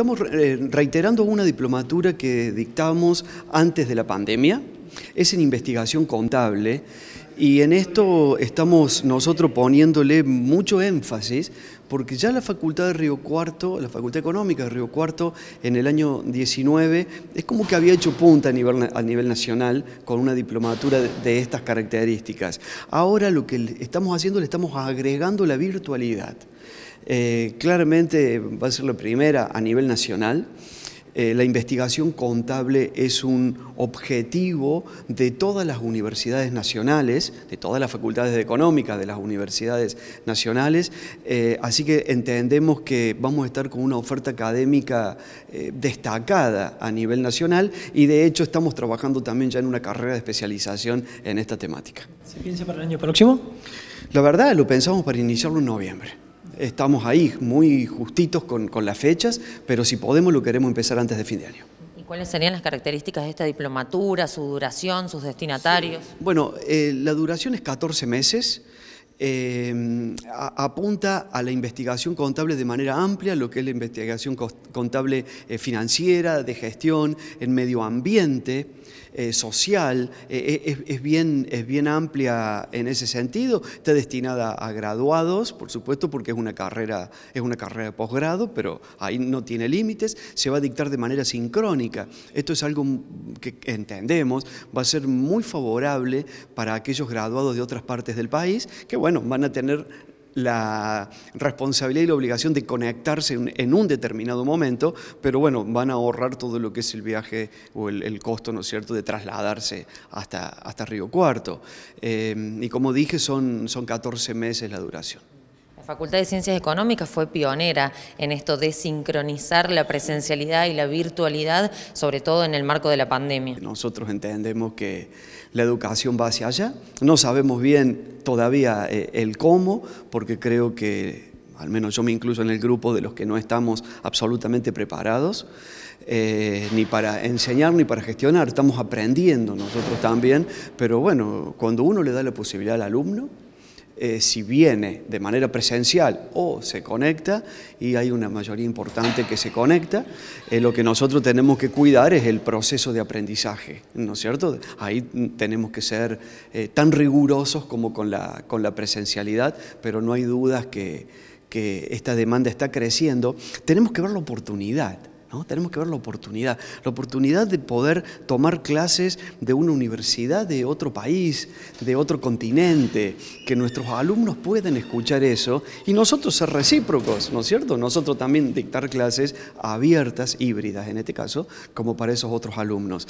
estamos eh, reiterando una diplomatura que dictamos antes de la pandemia, es en investigación contable y en esto estamos nosotros poniéndole mucho énfasis porque ya la Facultad de Río Cuarto, la Facultad Económica de Río Cuarto, en el año 19, es como que había hecho punta a nivel, a nivel nacional con una diplomatura de, estas características. Ahora lo que estamos haciendo, le estamos agregando la virtualidad. Eh, claramente va a ser la primera a nivel nacional. Eh, la investigación contable es un objetivo de todas las universidades nacionales, de todas las facultades de económicas de las universidades nacionales, eh, así que entendemos que vamos a estar con una oferta académica destacada a nivel nacional y de hecho estamos trabajando también ya en una carrera de especialización en esta temática. ¿Se piensa para el año próximo? La verdad lo pensamos para iniciarlo en noviembre. Estamos ahí muy justitos con, las fechas, pero si podemos lo queremos empezar antes de fin de año. ¿Y cuáles serían las características de esta diplomatura, su duración, sus destinatarios? Bueno, eh, la duración es 14 meses. Eh, apunta a la investigación contable de manera amplia, lo que es la investigación contable eh, financiera, de gestión, en medio ambiente, eh, social, es, bien, es bien amplia en ese sentido, está destinada a graduados, por supuesto, porque es una carrera, es una carrera de posgrado, pero ahí no tiene límites, se va a dictar de manera sincrónica. Esto es algo que entendemos, va a ser muy favorable para aquellos graduados de otras partes del país, que bueno, van a tener la responsabilidad y la obligación de conectarse en un determinado momento, pero bueno, van a ahorrar todo lo que es el viaje o el, costo, ¿no es cierto?, de trasladarse hasta, hasta Río Cuarto. Eh, y como dije, son, son 14 meses la duración. Facultad de Ciencias Económicas fue pionera en esto de sincronizar la presencialidad y la virtualidad, sobre todo en el marco de la pandemia. Nosotros entendemos que la educación va hacia allá. No sabemos bien todavía eh, el cómo, porque creo que, al menos yo me incluyo en el grupo de los que no estamos absolutamente preparados. Eh, ni para enseñar ni para gestionar, estamos aprendiendo nosotros también, pero bueno, cuando uno le da la posibilidad al alumno, eh, si viene de manera presencial o se conecta, y hay una mayoría importante que se conecta, eh, lo que nosotros tenemos que cuidar es el proceso de aprendizaje, ¿no es cierto? Ahí tenemos que ser eh, tan rigurosos como con la, con la presencialidad, pero no hay dudas que, que esta demanda está creciendo. Tenemos que ver la oportunidad. Tenemos que ver la oportunidad, la oportunidad de poder tomar clases de una universidad de otro país, de otro continente, que nuestros alumnos puedan escuchar eso y nosotros ser recíprocos, ¿no es cierto? Nosotros también dictar clases abiertas, híbridas en este caso, como para esos otros alumnos.